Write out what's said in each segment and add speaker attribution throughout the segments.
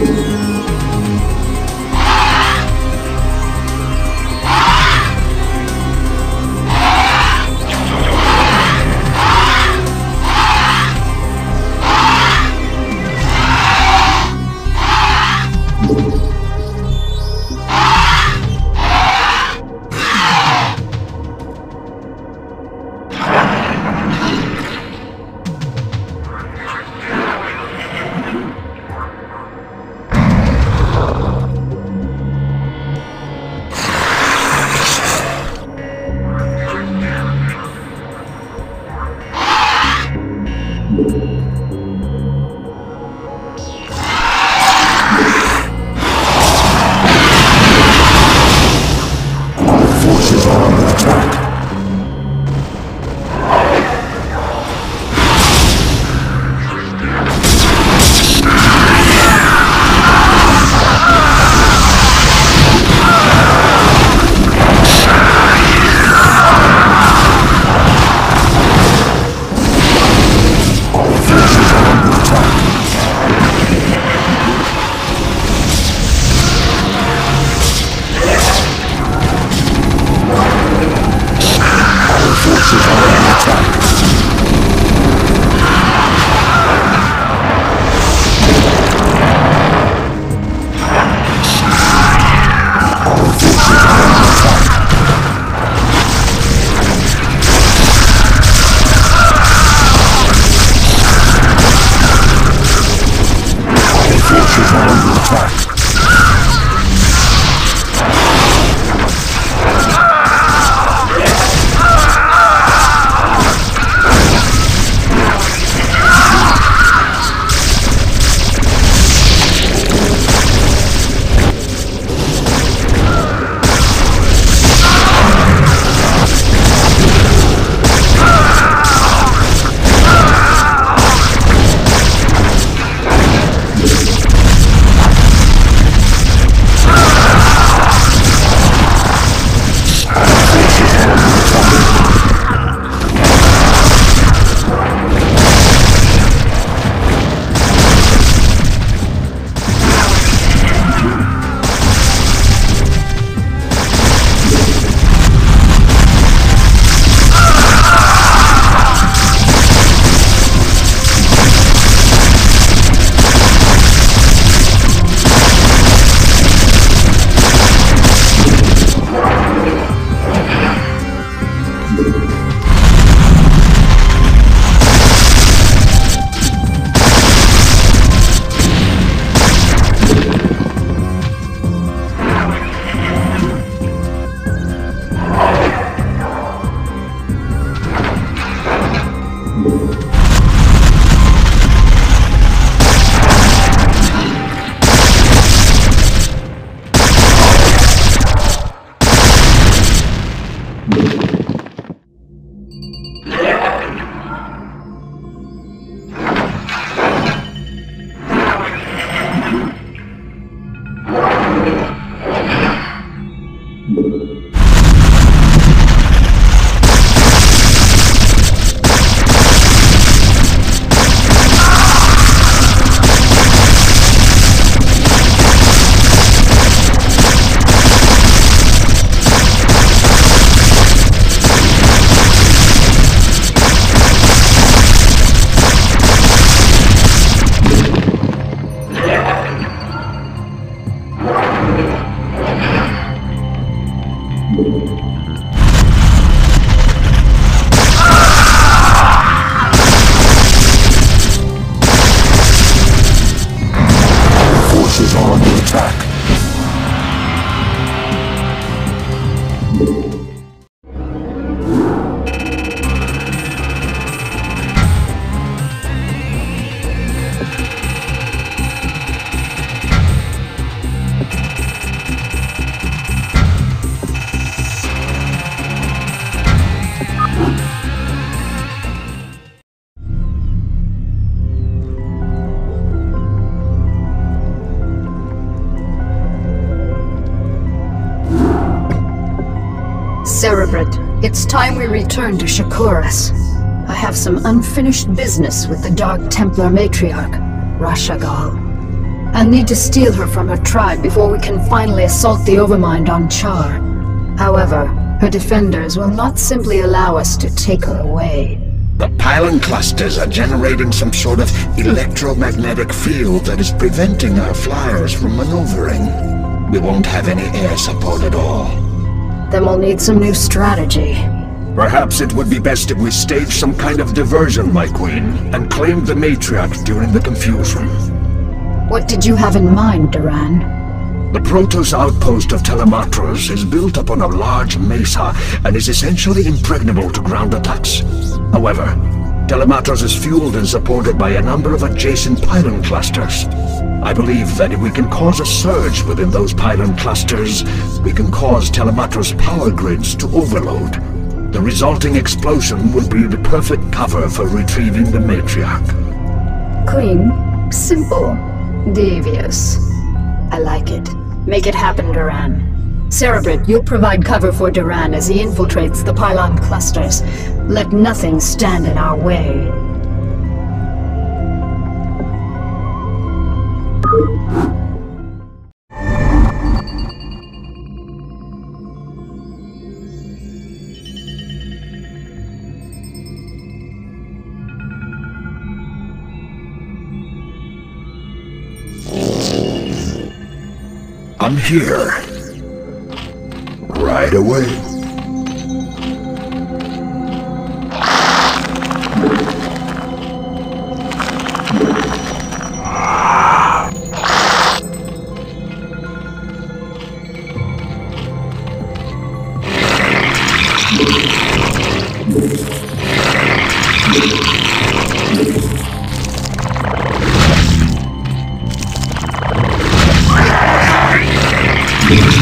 Speaker 1: Música It's time we return to Shakuras. I have some unfinished business with the Dark Templar matriarch, Raszagal. I'll need to steal her from her tribe before we can finally assault the Overmind on Char. However, her defenders will not simply allow us to take her away.
Speaker 2: The pylon clusters are generating some sort of electromagnetic field that is preventing our flyers from maneuvering. We won't have any air support at all.
Speaker 1: Then we'll need some new strategy.
Speaker 2: Perhaps it would be best if we stage some kind of diversion, my queen, and claim the matriarch during the confusion.
Speaker 1: What did you have in mind, Duran?
Speaker 2: The Protoss outpost of Telematros is built upon a large mesa and is essentially impregnable to ground attacks. However, Telematros is fueled and supported by a number of adjacent pylon clusters. I believe that if we can cause a surge within those pylon clusters, we can cause Telematros power grids to overload. The resulting explosion will be the perfect cover for retrieving the matriarch.
Speaker 1: Queen, simple. Devious. I like it. Make it happen, Duran. Cerebrate, you'll provide cover for Duran as he infiltrates the pylon clusters. Let nothing stand in our way.
Speaker 2: I'm here. Right away.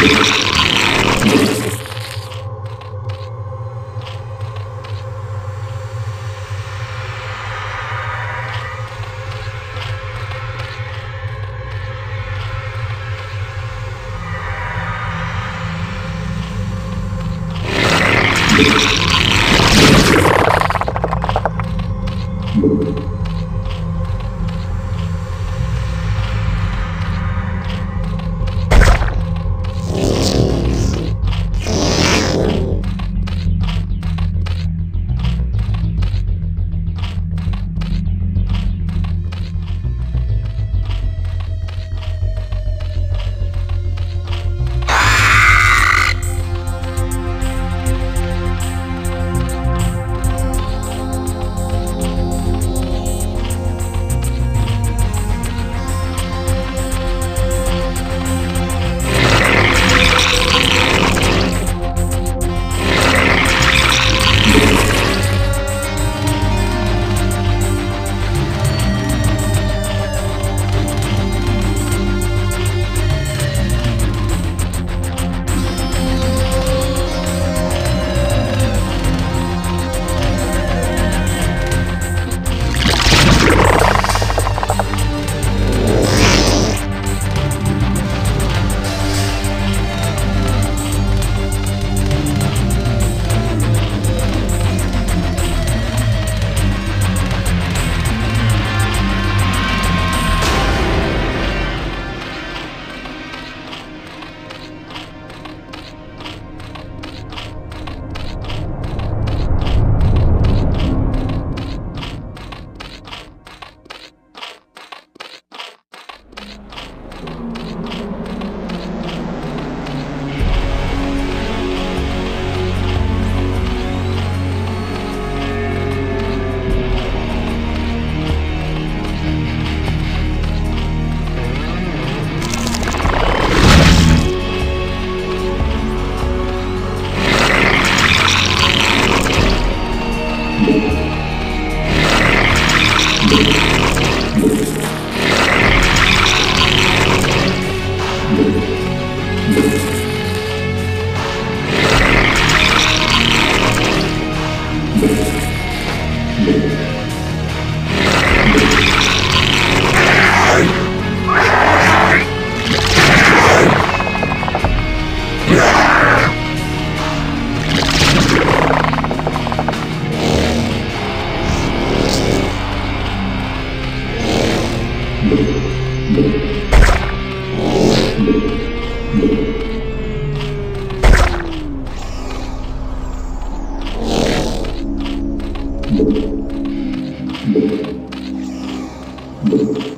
Speaker 1: Thank you.